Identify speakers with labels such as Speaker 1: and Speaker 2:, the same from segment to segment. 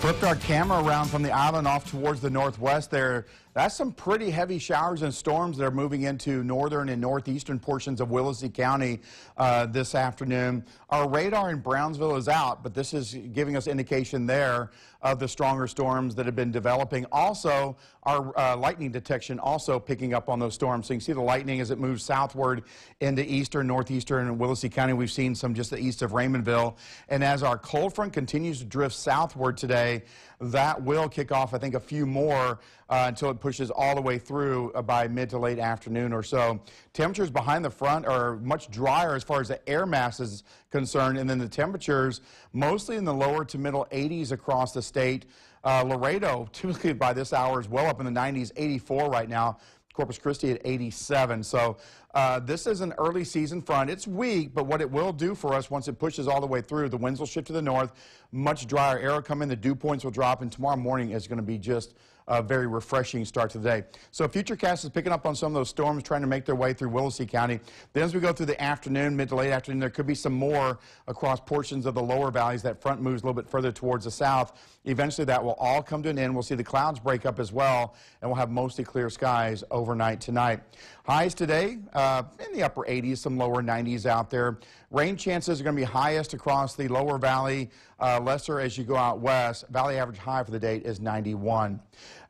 Speaker 1: Flipped our camera around from the island off towards the northwest there. That's some pretty heavy showers and storms that are moving into northern and northeastern portions of Willacy County uh, this afternoon. Our radar in Brownsville is out, but this is giving us indication there of the stronger storms that have been developing. Also, our uh, lightning detection also picking up on those storms. So you can see the lightning as it moves southward into eastern, northeastern, and Willacy County. We've seen some just the east of Raymondville. And as our cold front continues to drift southward today, that will kick off, I think, a few more uh, until it pushes all the way through uh, by mid to late afternoon or so. Temperatures behind the front are much drier as far as the air mass is concerned, and then the temperatures mostly in the lower to middle 80s across the state. Uh, Laredo, typically by this hour, is well up in the 90s, 84 right now. Corpus Christi at 87. So uh, this is an early season front. It's weak, but what it will do for us once it pushes all the way through, the winds will shift to the north, much drier air will come in, the dew points will drop, and tomorrow morning is going to be just a very refreshing start to the day. So Futurecast is picking up on some of those storms trying to make their way through Willacy County. Then as we go through the afternoon, mid to late afternoon, there could be some more across portions of the lower valleys. That front moves a little bit further towards the south. Eventually that will all come to an end. We'll see the clouds break up as well, and we'll have mostly clear skies overnight tonight. Highs today uh, in the upper 80s, some lower 90s out there. Rain chances are going to be highest across the lower valley, uh, lesser as you go out west. Valley average high for the day is 91.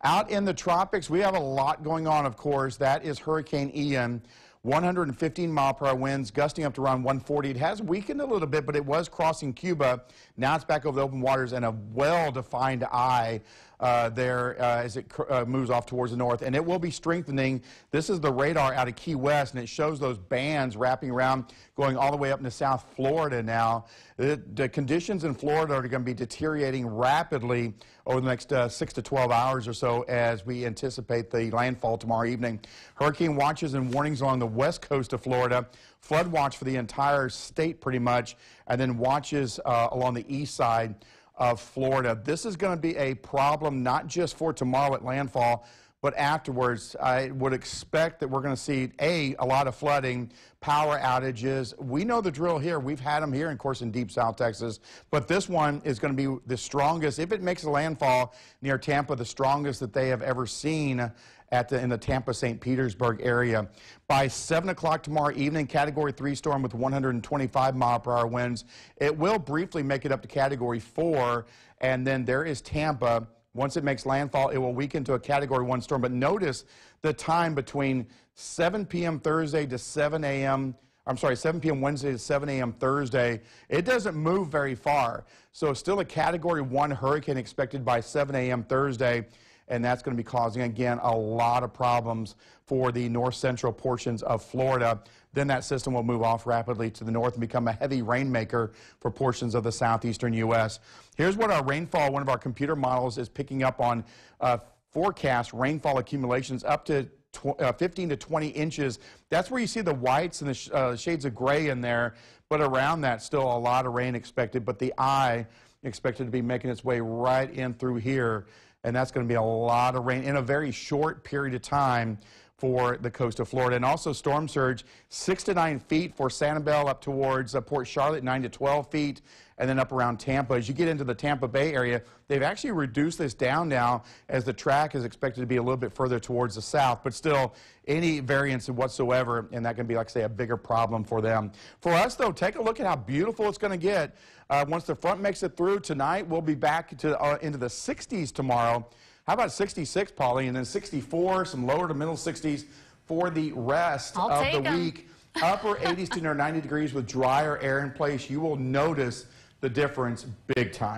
Speaker 1: Out in the tropics, we have a lot going on, of course. That is Hurricane Ian. 115 mile per hour winds, gusting up to around 140. It has weakened a little bit, but it was crossing Cuba. Now it's back over the open waters and a well-defined eye uh, there uh, as it uh, moves off towards the north. And it will be strengthening. This is the radar out of Key West, and it shows those bands wrapping around, going all the way up into South Florida now. The, the conditions in Florida are going to be deteriorating rapidly over the next uh, 6 to 12 hours or so as we anticipate the landfall tomorrow evening. Hurricane watches and warnings along the west coast of Florida, flood watch for the entire state pretty much, and then watches uh, along the east side of Florida. This is going to be a problem not just for tomorrow at landfall, but afterwards, I would expect that we're going to see, A, a lot of flooding, power outages. We know the drill here. We've had them here, of course, in deep South Texas. But this one is going to be the strongest, if it makes a landfall near Tampa, the strongest that they have ever seen at the, in the Tampa St. Petersburg area. By 7 o'clock tomorrow evening, Category 3 storm with 125 mile per hour winds. It will briefly make it up to Category 4, and then there is Tampa once it makes landfall, it will weaken to a Category 1 storm. But notice the time between 7 p.m. Thursday to 7 a.m. I'm sorry, 7 p.m. Wednesday to 7 a.m. Thursday. It doesn't move very far. So still a Category 1 hurricane expected by 7 a.m. Thursday and that's going to be causing, again, a lot of problems for the north central portions of Florida. Then that system will move off rapidly to the north and become a heavy rainmaker for portions of the southeastern U.S. Here's what our rainfall, one of our computer models, is picking up on uh, forecast rainfall accumulations up to uh, 15 to 20 inches. That's where you see the whites and the sh uh, shades of gray in there, but around that, still a lot of rain expected. But the eye expected to be making its way right in through here and that's going to be a lot of rain in a very short period of time for the coast of Florida. And also storm surge, 6 to 9 feet for Sanibel up towards uh, Port Charlotte, 9 to 12 feet, and then up around Tampa. As you get into the Tampa Bay area, they've actually reduced this down now as the track is expected to be a little bit further towards the south, but still any variance whatsoever, and that can be, like I say, a bigger problem for them. For us, though, take a look at how beautiful it's going to get. Uh, once the front makes it through tonight, we'll be back to uh, into the 60s tomorrow. How about 66, Polly, and then 64, some lower to middle 60s for the rest
Speaker 2: I'll
Speaker 1: of the
Speaker 2: em.
Speaker 1: week. Upper 80s to near 90 degrees with drier air in place. You will notice the difference big time.